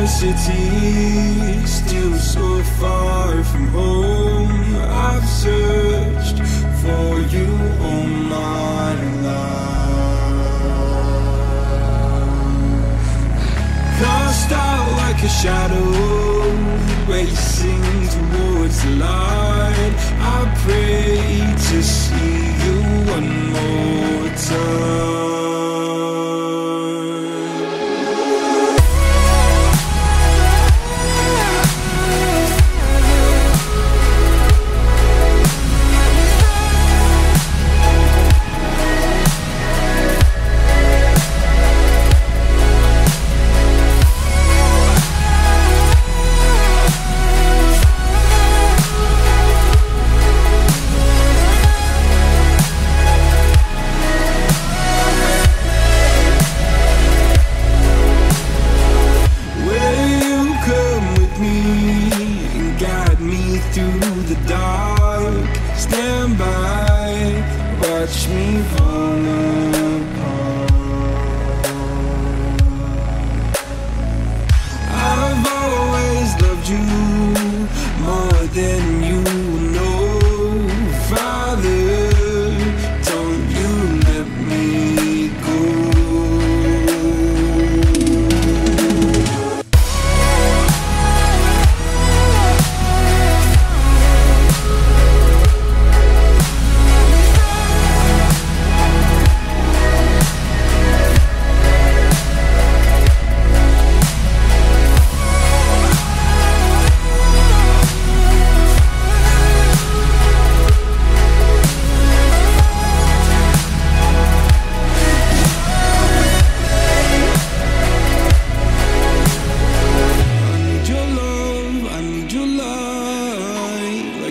A city, still so far from home. I've searched for you all my life. Cast out like a shadow, racing towards the light. I pray to than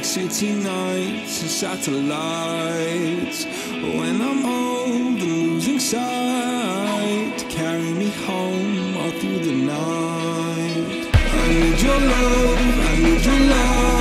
city nights and satellites. When I'm old and losing sight Carry me home all through the night. I need your love, I need your light